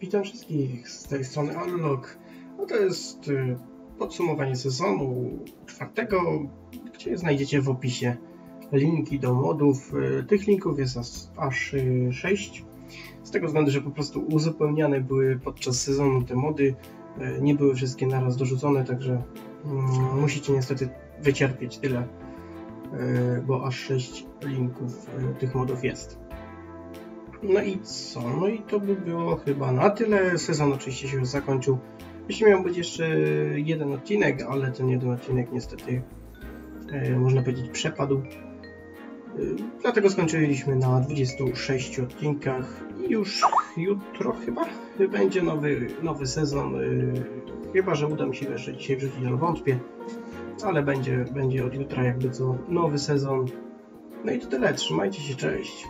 Witam wszystkich z tej strony Unlock. No to jest y, podsumowanie sezonu czwartego, gdzie znajdziecie w opisie linki do modów. Y, Tych linków jest aż- aż 6. Z tego względu, że po prostu uzupełniane były podczas sezonu te mody. y, Nie były wszystkie naraz dorzucone, także mm, musicie niestety wycierpieć tyle, y, bo aż 6 linków y, tych modów jest. No i co? No i to by było chyba na tyle. Sezon oczywiście się już zakończył. Jeśli miał być jeszcze jeden odcinek, ale ten jeden odcinek niestety e, można powiedzieć przepadł. E, dlatego skończyliśmy na 26 odcinkach i już jutro chyba będzie nowy, nowy sezon. E, chyba, że uda mi się jeszcze dzisiaj wrzucić, ale wątpię. Ale będzie, będzie od jutra jakby co nowy sezon. No i to tyle. Trzymajcie się, cześć.